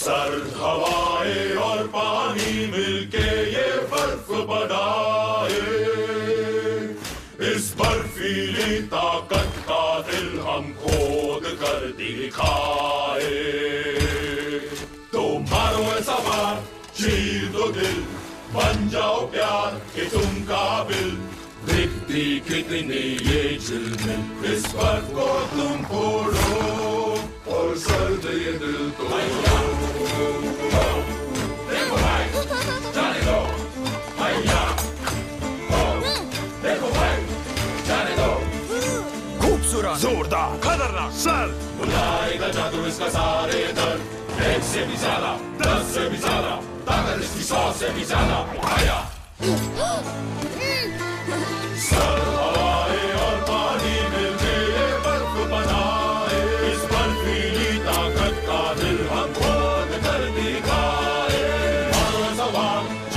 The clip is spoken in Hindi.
सर्द हवाएँ और पानी मिलके ये बर्फ़ बनाए इस बर्फीली ताकत का दिल हम खोद कर दिखाए। तो मारो ऐसा बार चीर दो दिल, बन जाओ प्यार कि तुम काबिल। दिखती कितनी ये झिलमिल, इस बर्फ़ को तुम फोड़ो। और सर्द ये दिल चुरा जोरदार खतरनाक सर बुलाएगा जादू इसका सारे दर एक से भी ज़्यादा दस से भी ज़्यादा ताकत इसकी सौ से भी ज़्यादा आया सर हवाए और पानी मिलके ये बर्फ़ बनाए इस बर्फीली ताकत का दिल हम खोद कर दिखाए सवाल